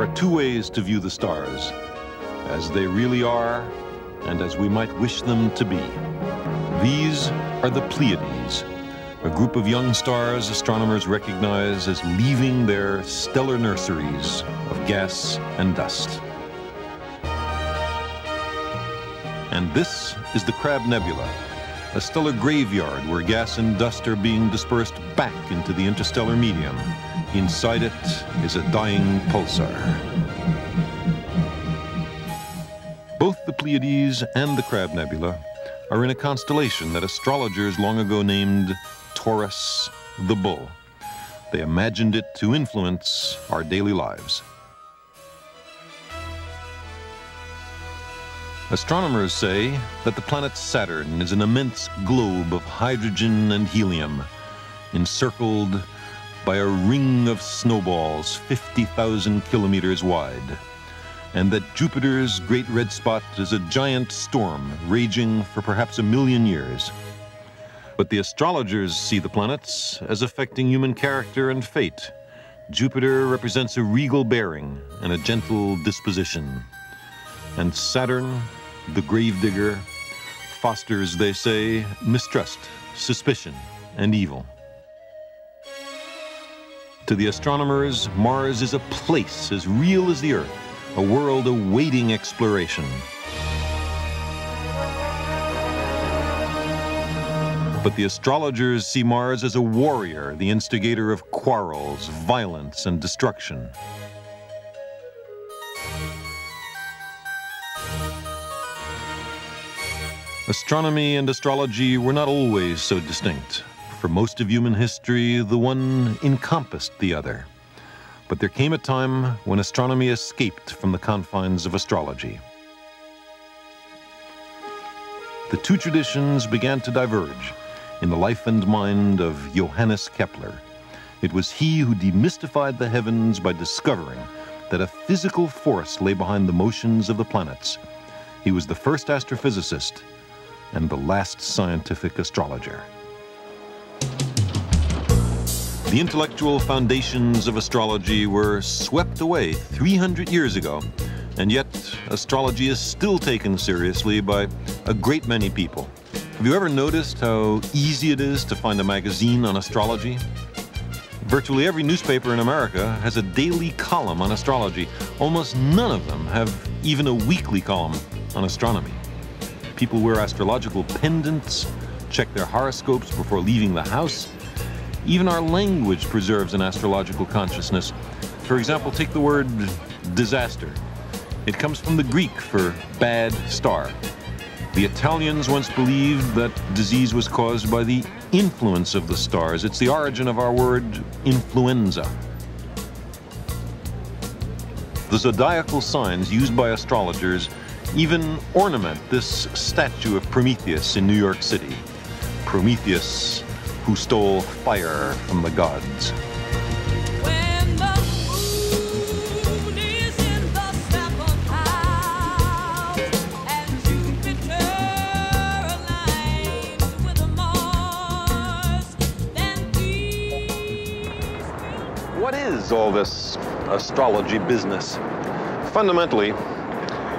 There are two ways to view the stars as they really are and as we might wish them to be. These are the Pleiades, a group of young stars astronomers recognize as leaving their stellar nurseries of gas and dust. And this is the Crab Nebula, a stellar graveyard where gas and dust are being dispersed back into the interstellar medium. Inside it is a dying pulsar. Both the Pleiades and the Crab Nebula are in a constellation that astrologers long ago named Taurus the Bull. They imagined it to influence our daily lives. Astronomers say that the planet Saturn is an immense globe of hydrogen and helium, encircled by a ring of snowballs 50,000 kilometers wide, and that Jupiter's great red spot is a giant storm raging for perhaps a million years. But the astrologers see the planets as affecting human character and fate. Jupiter represents a regal bearing and a gentle disposition. And Saturn the gravedigger fosters, they say, mistrust, suspicion, and evil. To the astronomers, Mars is a place as real as the Earth, a world awaiting exploration. But the astrologers see Mars as a warrior, the instigator of quarrels, violence, and destruction. Astronomy and astrology were not always so distinct. For most of human history, the one encompassed the other. But there came a time when astronomy escaped from the confines of astrology. The two traditions began to diverge in the life and mind of Johannes Kepler. It was he who demystified the heavens by discovering that a physical force lay behind the motions of the planets. He was the first astrophysicist and the last scientific astrologer. The intellectual foundations of astrology were swept away 300 years ago, and yet astrology is still taken seriously by a great many people. Have you ever noticed how easy it is to find a magazine on astrology? Virtually every newspaper in America has a daily column on astrology. Almost none of them have even a weekly column on astronomy. People wear astrological pendants, check their horoscopes before leaving the house. Even our language preserves an astrological consciousness. For example, take the word disaster. It comes from the Greek for bad star. The Italians once believed that disease was caused by the influence of the stars. It's the origin of our word influenza. The zodiacal signs used by astrologers even ornament this statue of Prometheus in New York City. Prometheus who stole fire from the gods. What is all this astrology business? Fundamentally,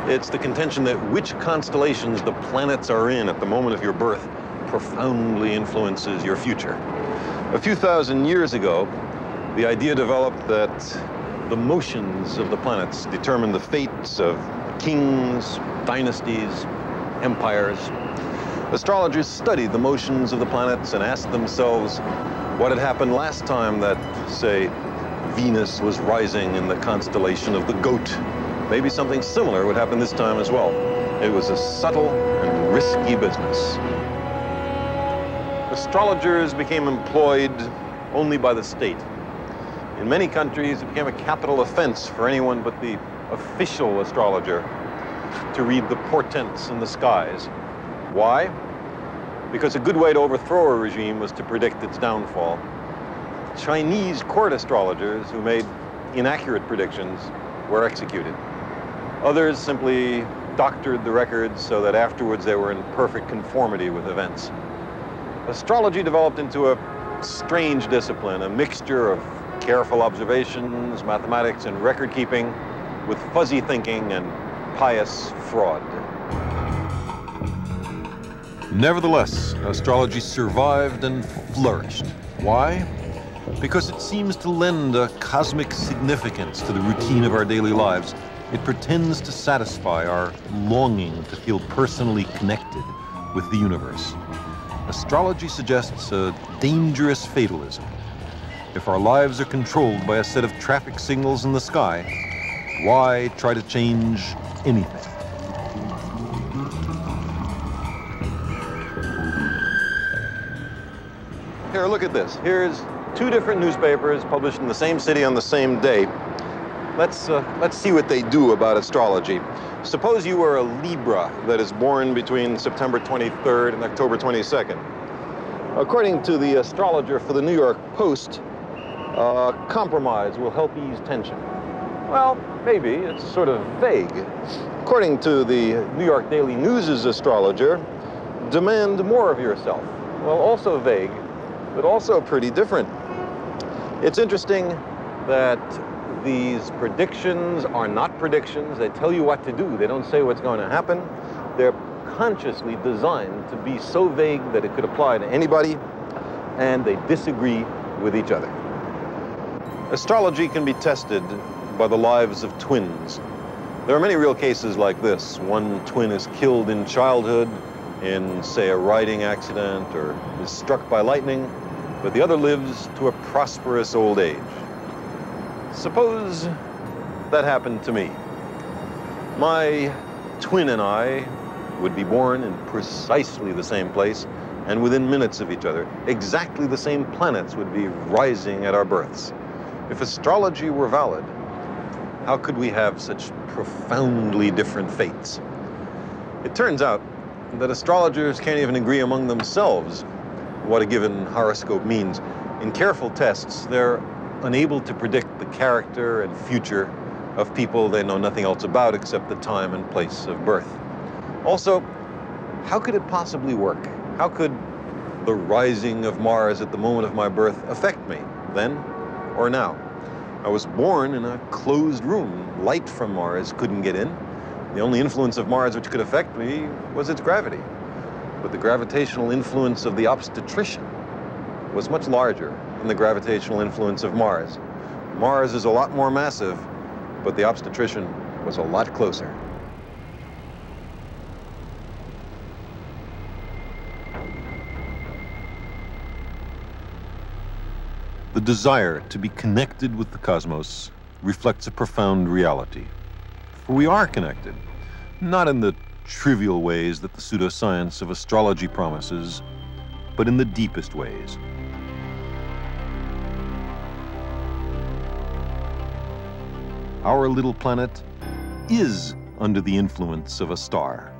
it's the contention that which constellations the planets are in at the moment of your birth profoundly influences your future. A few thousand years ago, the idea developed that the motions of the planets determine the fates of kings, dynasties, empires. Astrologers studied the motions of the planets and asked themselves what had happened last time that, say, Venus was rising in the constellation of the goat maybe something similar would happen this time as well. It was a subtle and risky business. Astrologers became employed only by the state. In many countries, it became a capital offense for anyone but the official astrologer to read the portents in the skies. Why? Because a good way to overthrow a regime was to predict its downfall. Chinese court astrologers who made inaccurate predictions were executed. Others simply doctored the records so that afterwards they were in perfect conformity with events. Astrology developed into a strange discipline, a mixture of careful observations, mathematics, and record keeping with fuzzy thinking and pious fraud. Nevertheless, astrology survived and flourished. Why? Because it seems to lend a cosmic significance to the routine of our daily lives. It pretends to satisfy our longing to feel personally connected with the universe. Astrology suggests a dangerous fatalism. If our lives are controlled by a set of traffic signals in the sky, why try to change anything? Here, look at this. Here's two different newspapers published in the same city on the same day. Let's, uh, let's see what they do about astrology. Suppose you were a Libra that is born between September 23rd and October 22nd. According to the astrologer for the New York Post, uh, compromise will help ease tension. Well, maybe. It's sort of vague. According to the New York Daily News' astrologer, demand more of yourself. Well, also vague, but also pretty different. It's interesting that these predictions are not predictions. They tell you what to do. They don't say what's going to happen. They're consciously designed to be so vague that it could apply to anybody, and they disagree with each other. Astrology can be tested by the lives of twins. There are many real cases like this. One twin is killed in childhood in, say, a riding accident or is struck by lightning, but the other lives to a prosperous old age. Suppose that happened to me. My twin and I would be born in precisely the same place and within minutes of each other. Exactly the same planets would be rising at our births. If astrology were valid, how could we have such profoundly different fates? It turns out that astrologers can't even agree among themselves what a given horoscope means. In careful tests, they're unable to predict the character and future of people they know nothing else about except the time and place of birth. Also, how could it possibly work? How could the rising of Mars at the moment of my birth affect me, then or now? I was born in a closed room. Light from Mars couldn't get in. The only influence of Mars which could affect me was its gravity. But the gravitational influence of the obstetrician was much larger than the gravitational influence of Mars. Mars is a lot more massive, but the obstetrician was a lot closer. The desire to be connected with the cosmos reflects a profound reality. For we are connected, not in the trivial ways that the pseudoscience of astrology promises, but in the deepest ways. Our little planet is under the influence of a star.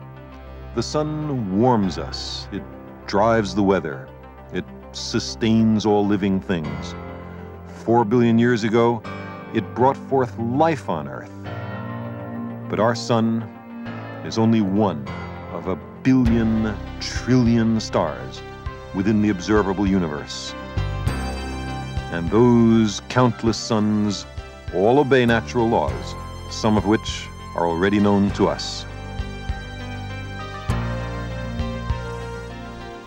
The sun warms us, it drives the weather, it sustains all living things. Four billion years ago, it brought forth life on Earth. But our sun is only one of a billion trillion stars within the observable universe. And those countless suns all obey natural laws, some of which are already known to us.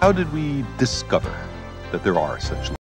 How did we discover that there are such laws?